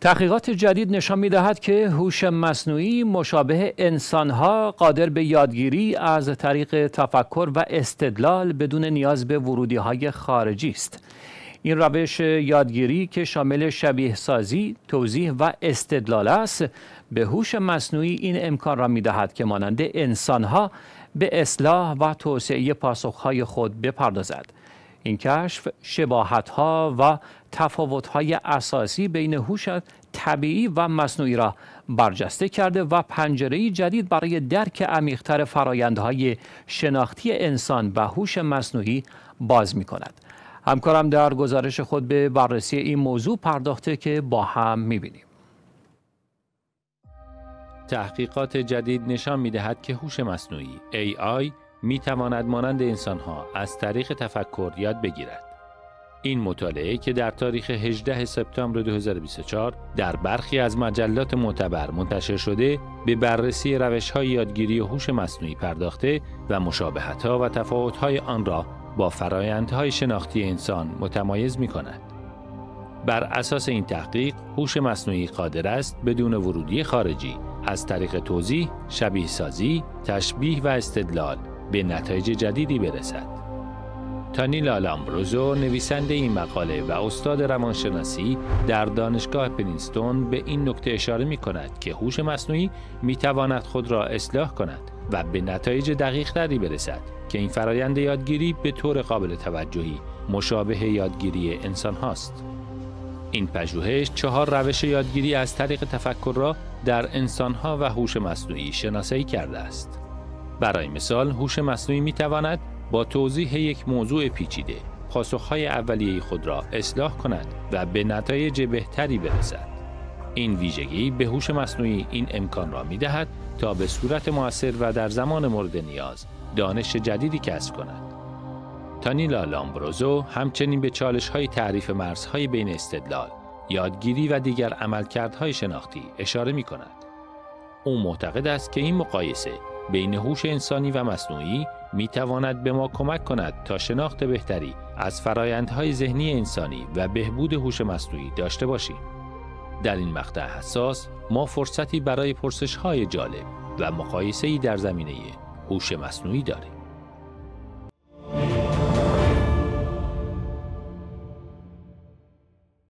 تحقیقات جدید نشان می دهد که هوش مصنوعی مشابه انسانها قادر به یادگیری از طریق تفکر و استدلال بدون نیاز به ورودی های خارجی است. این روش یادگیری که شامل شبیه سازی، توضیح و استدلال است به هوش مصنوعی این امکان را می دهد که مانند انسانها به اصلاح و توسعه پاسخهای خود بپردازد. این کشف شباهت ها و تفاوت های اساسی بین هوش طبیعی و مصنوعی را برجسته کرده و پنجره جدید برای درک عمیقتر فرایندهای شناختی انسان و هوش مصنوعی باز می کند. همکارم در گزارش خود به بررسی این موضوع پرداخته که با هم می بینیم. تحقیقات جدید نشان می دهد که هوش مصنوعی AI می تواند مانند انسانها از طریق تفکر یاد بگیرد. این مطالعه که در تاریخ 18 سپتامبر 2024 در برخی از مجلات معتبر منتشر شده به بررسی روش های یادگیری هوش مصنوعی پرداخته و مشابهت ها و تفاوت های آن را با فرایندهای شناختی انسان متمایز می کند. بر اساس این تحقیق، هوش مصنوعی قادر است بدون ورودی خارجی از طریق توضیح، شبیه سازی، تشبیه و استدلال به نتایج جدیدی برسد. تانیلا لامبروزو نویسنده این مقاله و استاد روانشناسی در دانشگاه پرینستون به این نکته اشاره می کند که هوش مصنوعی می تواند خود را اصلاح کند و به نتایج دقیق تری برسد که این فرایند یادگیری به طور قابل توجهی مشابه یادگیری انسان هاست. این پژوهش چهار روش یادگیری از طریق تفکر را در انسانها و هوش مصنوعی شناسایی کرده است. برای مثال هوش مصنوعی می تواند با توضیح یک موضوع پیچیده پاسخهای اولیه خود را اصلاح کند و به نتایج بهتری برسد. این ویژگی به هوش مصنوعی این امکان را می دهد تا به صورت موثر و در زمان مورد نیاز دانش جدیدی کسب کند. تانیلا لامبروزو همچنین به چالش های تعریف مرزهای بین استدلال، یادگیری و دیگر عملکردهای شناختی اشاره می کند. او معتقد است که این مقایسه بین هوش انسانی و مصنوعی می تواند به ما کمک کند تا شناخت بهتری از فرایندهای ذهنی انسانی و بهبود هوش مصنوعی داشته باشیم. در این مقطع حساس ما فرصتی برای پرسش های جالب و مقایسه در زمینه هوش مصنوعی داریم.